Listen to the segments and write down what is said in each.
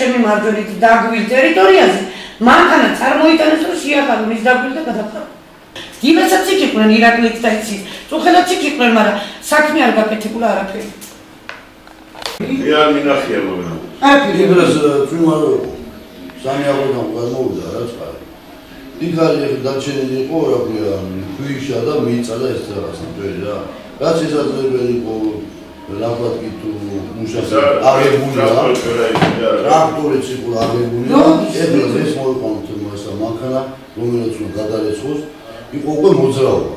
ჩემი მარჯვენით დაგვირ ტერიტორიაზე, მანქანა წარმოიტანეს რომ შეახალო მის დაგვირ და გადაფარო. იმასაც იქიყვნენ ირაკლიც და იცი. წუხელაც იქიყვნენ, მაგრამ საქმე არ გაკეთებულა არაფერი. მე არ მინახია მოგნა. აი, იმას თუმა სამი აღოდან გამოვიდა რა წყარი. იქარი დაჩენილი იყო რა ქვია, ქვიშა და მიწა და ეს რაღაც ნტვერი რა. რაც ისაძლებელი იყო კი თუ მუშაობა აღებულია. ტრაქტორიც იყო აღებულია. ეს ეს მოიყვანთ მასა მანქანა, რომელიც უნდა გადაეცხოს, იყო უკვე მოძრაობა.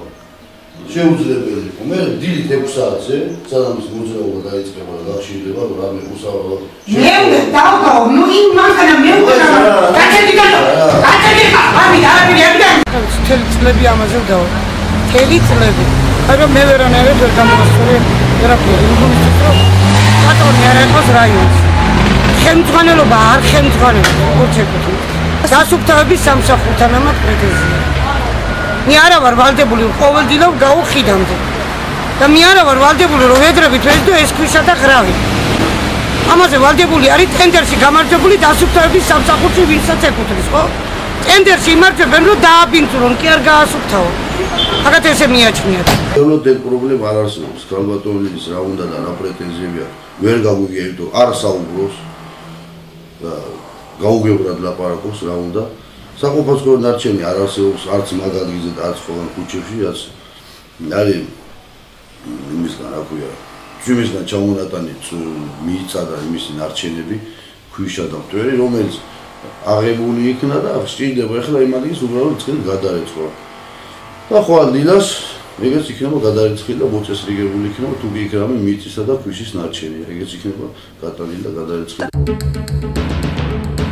შეუძლებელი იყო. მე დილით 6 საათზე, სანამ ის მოძრაობა დაიწყება და გახშირდება, რომ რამე უსავალო. მე დავგავ, ნუ იმ მანქანა მე უნდა ხა, ამი არაფერი არ გიგა. თელი წლები ამაზე ვდავა. თელი წლები. აი რომ მე ვერანაირად ვერ გამოსწორი ვერაფერი. იმგონის რომ ბატონი არ იყოს რაიონში. ხელმძღვანელობა არ ხელმძღვანელობა, ეკუთვნით. დასუფთავების სამსახურთან ამათ პრეტენზია. მე არა ვარ ვალდებული ყოველდღიურად გავუხიდამდე და მე არა ვარ ვალდებული რომ ვედრებით ვეძდო ეს ქვისა და ღრავი ამაზე ვალდებული არის ტენდერში გამარჯვებული დასუფთავების სამსახურში ვინცაც ეკუთვნის ხო ტენდერში იმარჯვებენ რომ დააბინძურონ კი არ გაასუფთავო აგათ ესე მიაჩნიათ დევნოდენ პრობლემა არ არსებობს კალბატონის რა უნდა და რა პრეტენზიებია ვერ გაგვიგებდო არ საუბრობს და გაუგებრად ლაპარაკობს რა უნდა საყოფაცო ნარჩენი არ არსებობს არც მაგალითზე და არც ხოლმე ქუჩებში რაც არის იმისგან რა ქვია ჩვენისგან ჩამონატანი მიიწადა იმის ნარჩენები ქვიშა და მტვერი რომელიც აღებული იქნა და სჭირდება ახლა იმ ადგილს უბრალოდ წინ გადაეწყო და ხვალ დილას ეგეც იქნება გადაეცხი და მოწესრიგებული იქნება თუ იქნება მიწისა და ქვიშის ნარჩენი ეგეც იქნება გატანილი და გადაეცხი